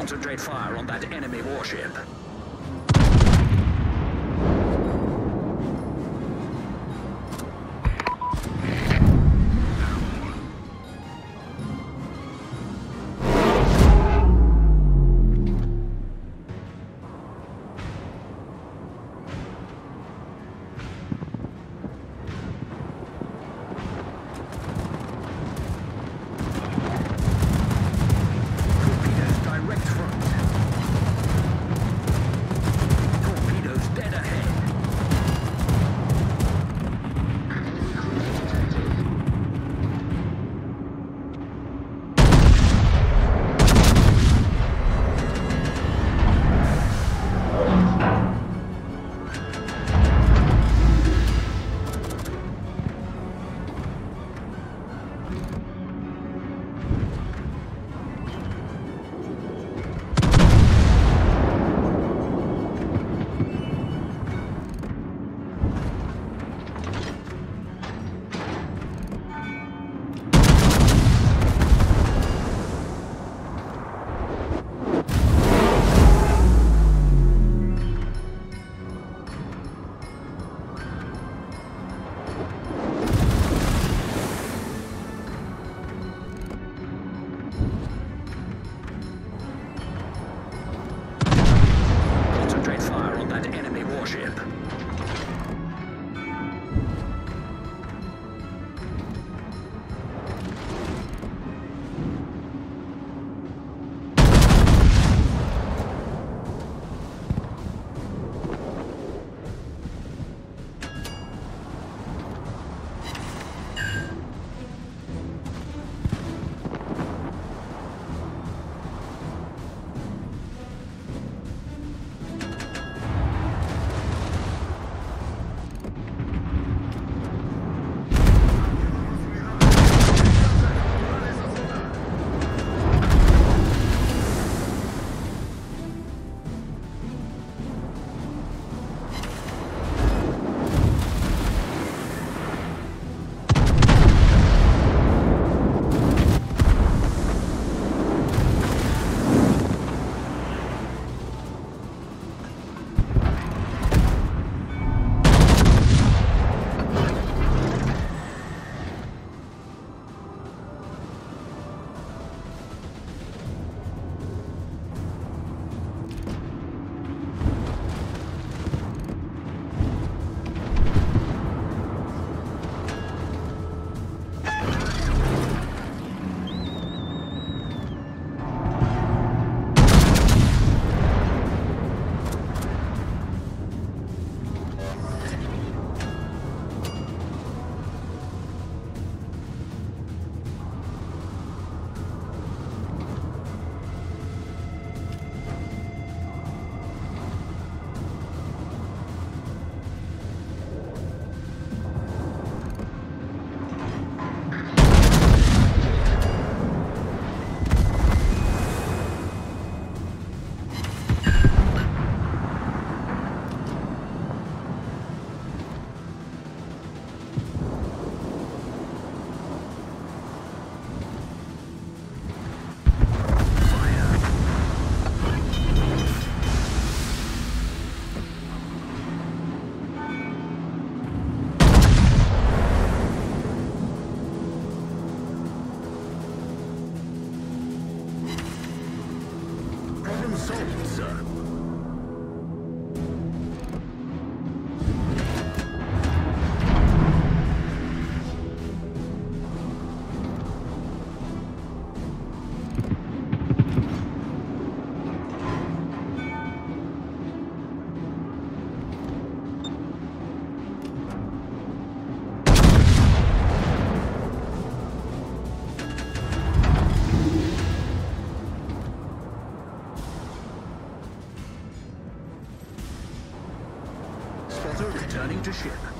Concentrate fire on that enemy warship. Returning to ship.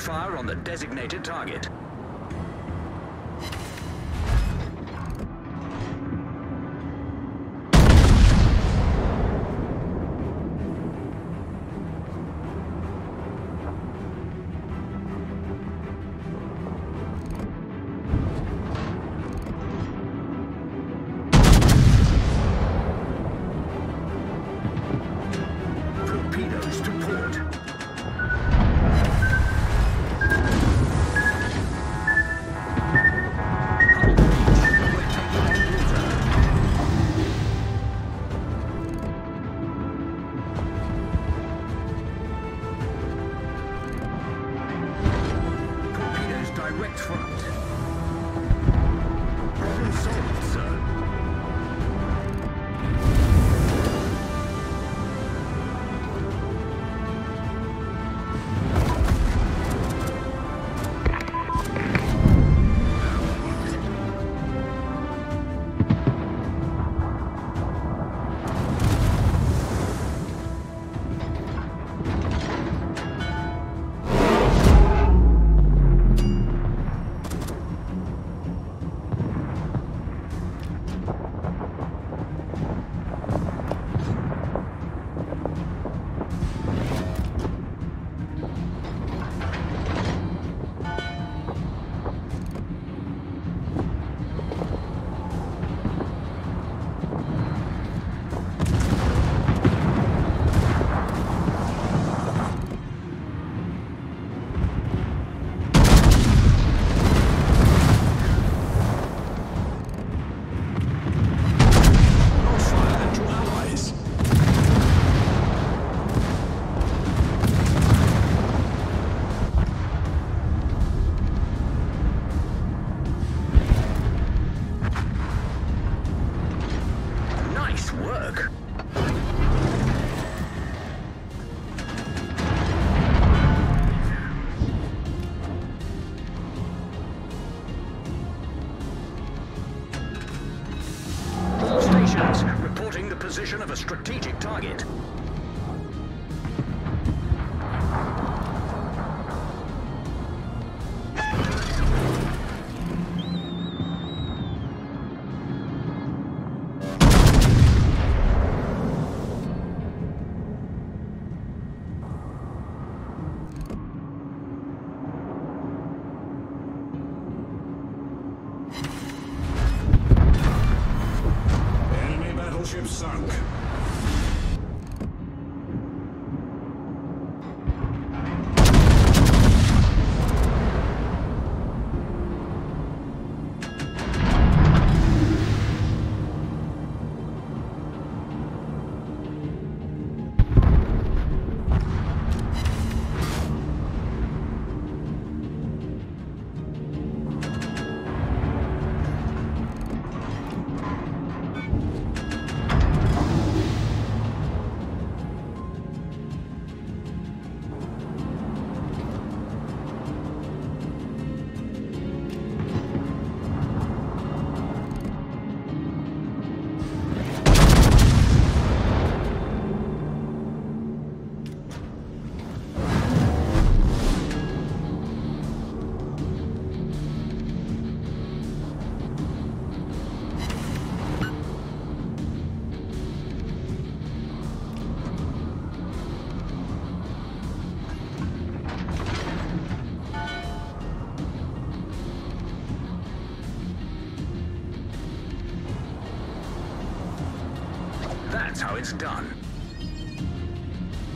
fire on the designated target. work.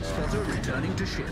Spotter returning to ship.